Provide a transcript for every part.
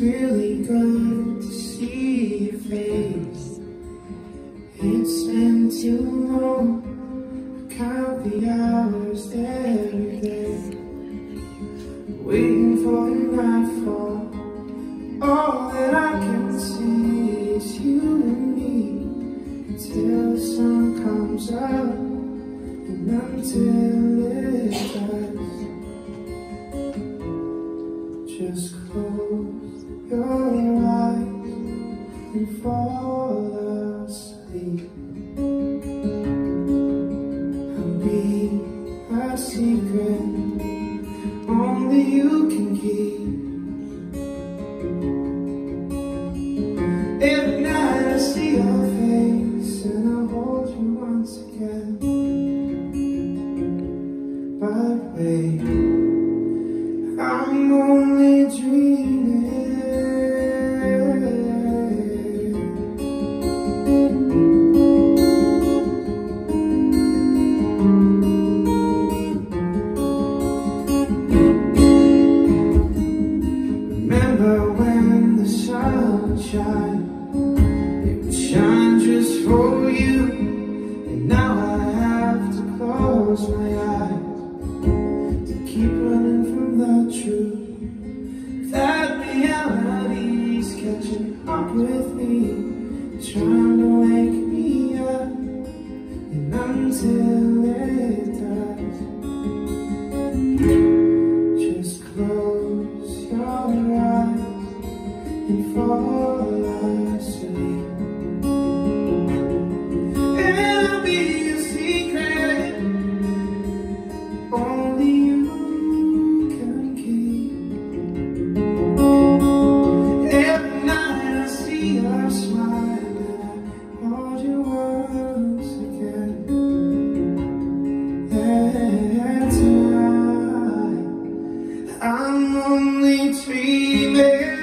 really good to see your face. It's been too long. I Count the hours every day. Waiting for the nightfall. All that I can see is you and me. Until the sun comes up. And until close your eyes and fall asleep. I'll be a secret only you can keep. Every night I see your face and I hold you once again. But wait, I'm only for you. And now I have to close my eyes to keep running from the truth. That reality's catching up with me, trying to wake me up. And until only dreaming.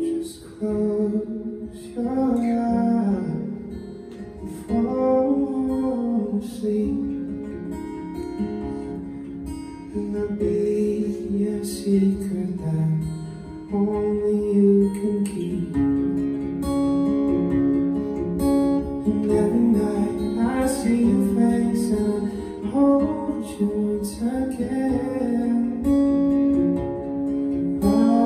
Just close your eyes and fall asleep And I'll be your secret light shoots again. Far.